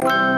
you